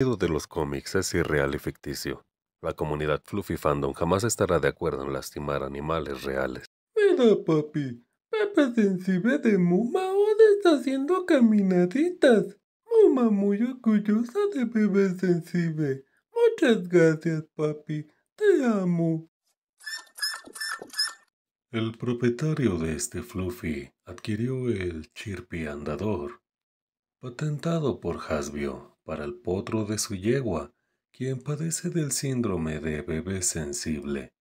de los cómics es irreal y ficticio. La comunidad Fluffy Fandom jamás estará de acuerdo en lastimar animales reales. Mira, papi, Pepe Sensible de Muma ahora está haciendo caminaditas. Muma muy orgullosa de Bebé Sensible. Muchas gracias, papi. Te amo. El propietario de este Fluffy adquirió el Chirpy Andador, patentado por Hasbio para el potro de su yegua, quien padece del síndrome de bebé sensible,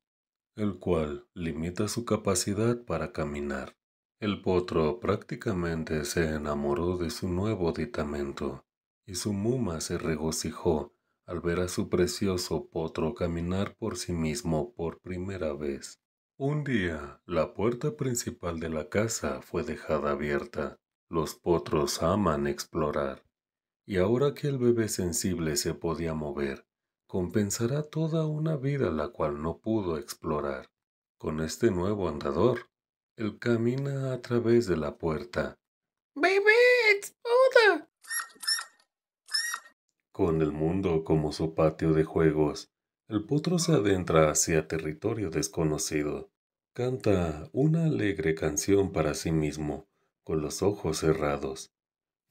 el cual limita su capacidad para caminar. El potro prácticamente se enamoró de su nuevo aditamento, y su muma se regocijó al ver a su precioso potro caminar por sí mismo por primera vez. Un día, la puerta principal de la casa fue dejada abierta. Los potros aman explorar. Y ahora que el bebé sensible se podía mover, compensará toda una vida la cual no pudo explorar. Con este nuevo andador, él camina a través de la puerta. ¡Bebé, exploda! Con el mundo como su patio de juegos, el potro se adentra hacia territorio desconocido. Canta una alegre canción para sí mismo, con los ojos cerrados,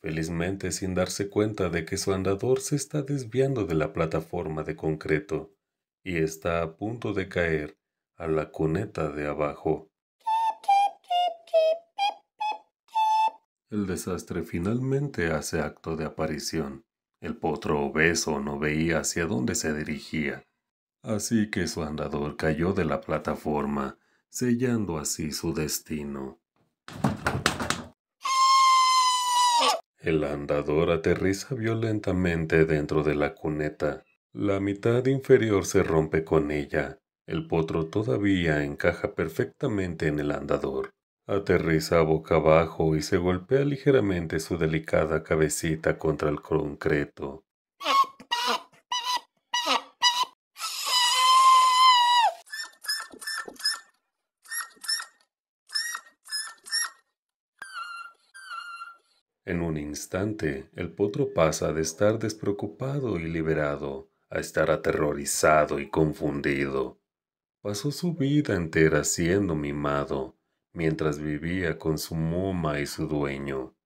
felizmente sin darse cuenta de que su andador se está desviando de la plataforma de concreto y está a punto de caer a la cuneta de abajo. El desastre finalmente hace acto de aparición. El potro obeso no veía hacia dónde se dirigía, así que su andador cayó de la plataforma, sellando así su destino. El andador aterriza violentamente dentro de la cuneta. La mitad inferior se rompe con ella. El potro todavía encaja perfectamente en el andador. Aterriza boca abajo y se golpea ligeramente su delicada cabecita contra el concreto. En un instante, el potro pasa de estar despreocupado y liberado a estar aterrorizado y confundido. Pasó su vida entera siendo mimado, mientras vivía con su muma y su dueño.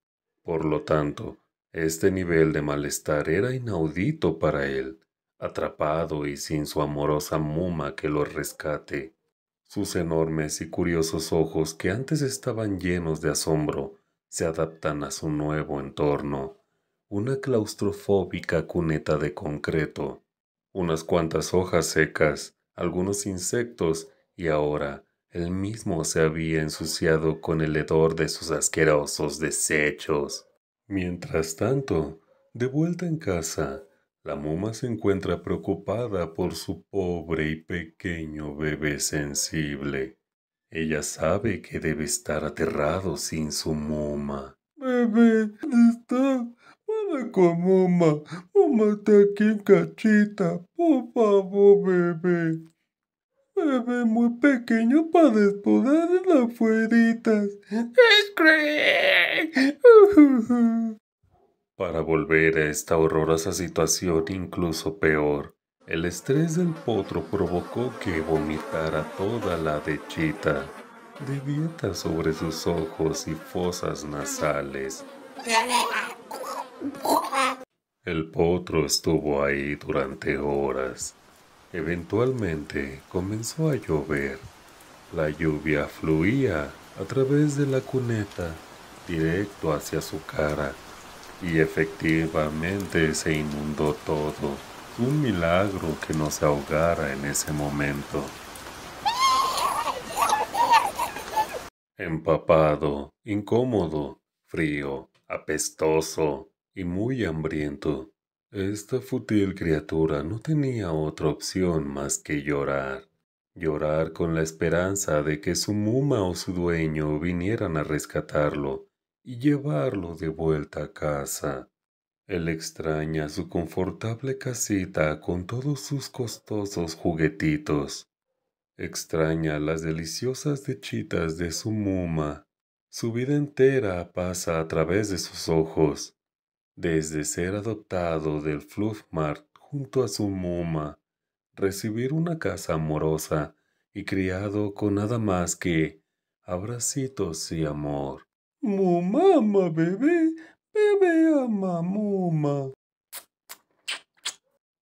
Por lo tanto, este nivel de malestar era inaudito para él, atrapado y sin su amorosa muma que lo rescate. Sus enormes y curiosos ojos que antes estaban llenos de asombro, se adaptan a su nuevo entorno, una claustrofóbica cuneta de concreto, unas cuantas hojas secas, algunos insectos y ahora él mismo se había ensuciado con el hedor de sus asquerosos desechos. Mientras tanto, de vuelta en casa, la muma se encuentra preocupada por su pobre y pequeño bebé sensible. Ella sabe que debe estar aterrado sin su muma. Bebé, ¿dónde está? Para con muma. Muma está aquí en cachita. Por favor, bebé bebé muy pequeño para explorar en las fueritas. ¡Es Para volver a esta horrorosa situación incluso peor, el estrés del potro provocó que vomitara toda la dechita de dieta sobre sus ojos y fosas nasales. El potro estuvo ahí durante horas, Eventualmente comenzó a llover. La lluvia fluía a través de la cuneta directo hacia su cara y efectivamente se inundó todo. Un milagro que no se ahogara en ese momento. Empapado, incómodo, frío, apestoso y muy hambriento, esta fútil criatura no tenía otra opción más que llorar. Llorar con la esperanza de que su muma o su dueño vinieran a rescatarlo y llevarlo de vuelta a casa. Él extraña su confortable casita con todos sus costosos juguetitos. Extraña las deliciosas dechitas de su muma. Su vida entera pasa a través de sus ojos Desde ser adoptado del Fluffmart junto a su muma, recibir una casa amorosa y criado con nada más que abracitos y amor. Mumama, bebé, bebé ama muma.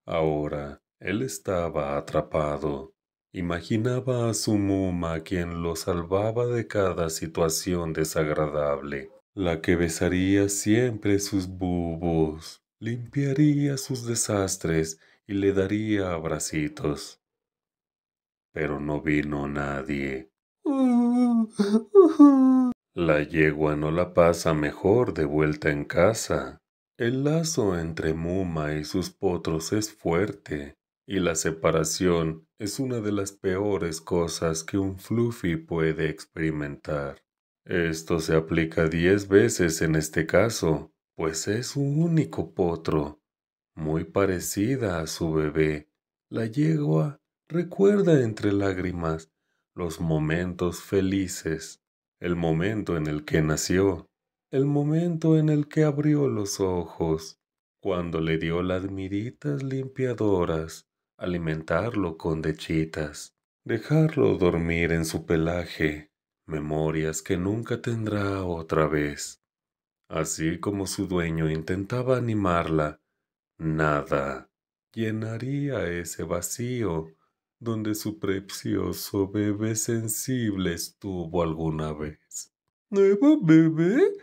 Ahora él estaba atrapado. Imaginaba a su muma quien lo salvaba de cada situación desagradable, la que besaría siempre sus bubos, limpiaría sus desastres y le daría abracitos. Pero no vino nadie. La yegua no la pasa mejor de vuelta en casa. El lazo entre Muma y sus potros es fuerte, y la separación es una de las peores cosas que un Fluffy puede experimentar. Esto se aplica diez veces en este caso, pues es un único potro, muy parecida a su bebé. La yegua recuerda entre lágrimas los momentos felices, el momento en el que nació, el momento en el que abrió los ojos, cuando le dio las miritas limpiadoras, alimentarlo con dechitas, dejarlo dormir en su pelaje, memorias que nunca tendrá otra vez. Así como su dueño intentaba animarla, nada llenaría ese vacío donde su precioso bebé sensible estuvo alguna vez. ¿Nuevo bebé?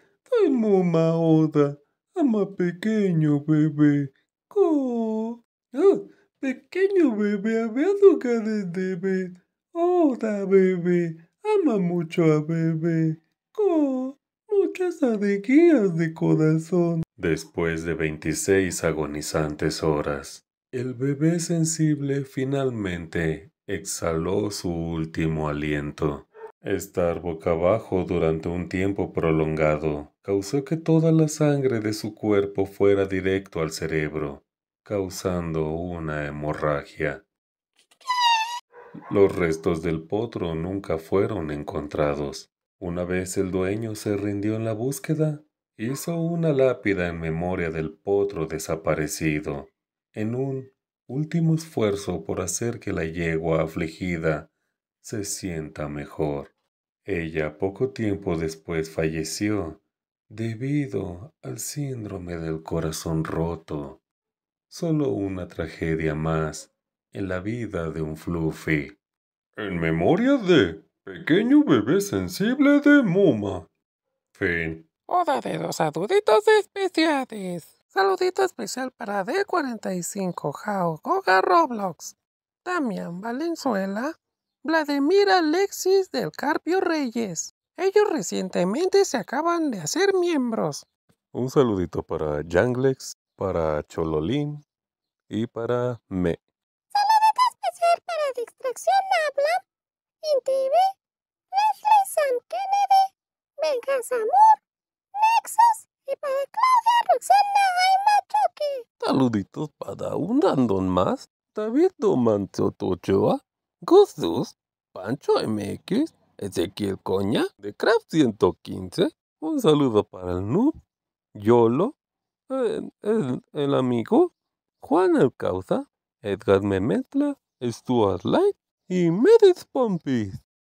Muma Oda, ama pequeño bebé. Co. Ah, pequeño bebé, hablado de bebé. Oda bebé, ama mucho a bebé. Co. Muchas alegrías de corazón. Después de 26 agonizantes horas, el bebé sensible finalmente exhaló su último aliento. Estar boca abajo durante un tiempo prolongado causó que toda la sangre de su cuerpo fuera directo al cerebro, causando una hemorragia. Los restos del potro nunca fueron encontrados. Una vez el dueño se rindió en la búsqueda, hizo una lápida en memoria del potro desaparecido en un último esfuerzo por hacer que la yegua afligida se sienta mejor. Ella poco tiempo después falleció debido al síndrome del corazón roto. Solo una tragedia más en la vida de un Fluffy. En memoria de Pequeño Bebé Sensible de Muma. Fin. Oda de dos aduditos especiales. Saludito especial para D45, Jao, Goga Roblox, Damián Valenzuela, Vladimir Alexis del Carpio Reyes. Ellos recientemente se acaban de hacer miembros. Un saludito para Janglex, para Chololín y para Me. Saludito especial para Distracción Habla, Intibi, Leslie Sam Kennedy, Benja Samur, Nexus y para Claudia Roxana Aymachoque. Saluditos para un random más. David Domanzo Tochoa, Gustus, Pancho MX, Ezequiel Coña, de Craft 115. Un saludo para el Noob, Yolo, el, el, amigo, Juan El Causa, Edgar Memetla, Stuart Light y Medis Pompis.